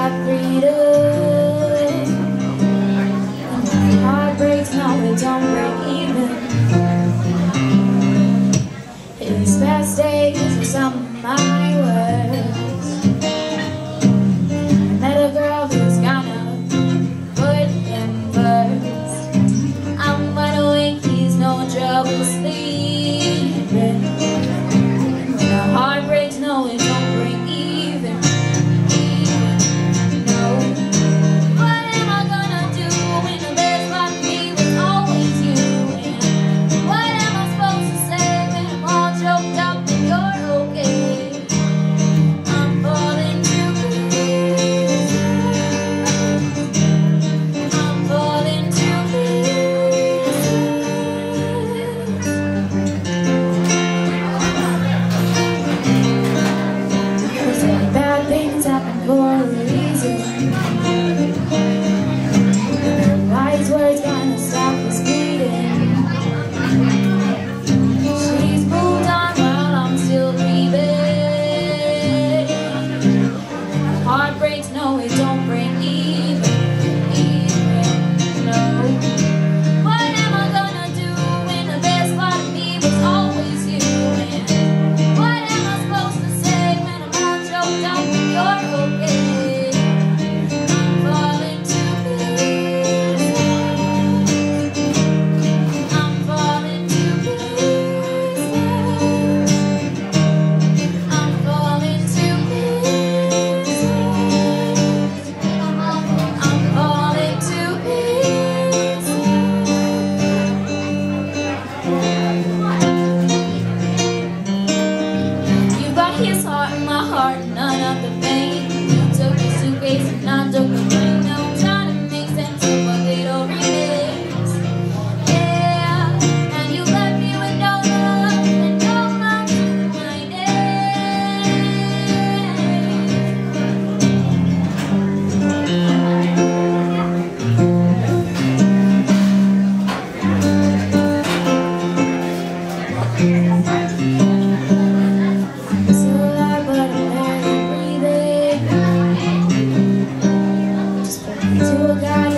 heartbreaker Heart breaks, no it don't break even. His best days was on my word to a guy